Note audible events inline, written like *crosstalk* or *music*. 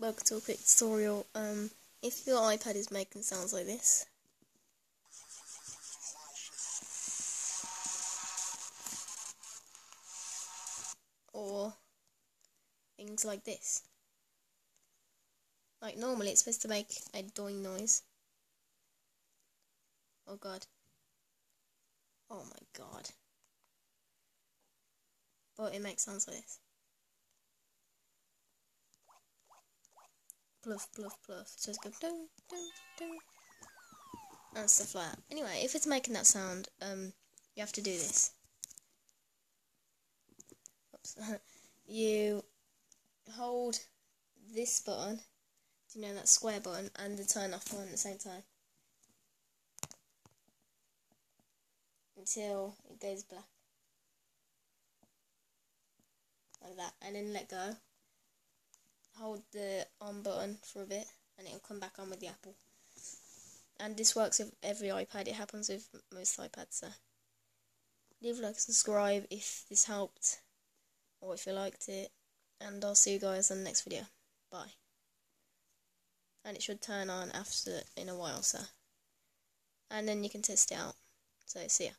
welcome to a quick tutorial. Um, if your iPad is making sounds like this, or things like this, like normally it's supposed to make a doing noise. Oh god. Oh my god. But it makes sounds like this. Pluff, pluff, pluff. So it's go dun, dun, dun. And stuff like that. Anyway, if it's making that sound, um, you have to do this. Oops. *laughs* you hold this button, do you know that square button, and the turn off button at the same time. Until it goes black. Like that. And then let go hold the on button for a bit and it'll come back on with the apple. And this works with every iPad, it happens with most iPads. So leave a like and subscribe if this helped or if you liked it. And I'll see you guys in the next video. Bye. And it should turn on after in a while, so. And then you can test it out. So see ya.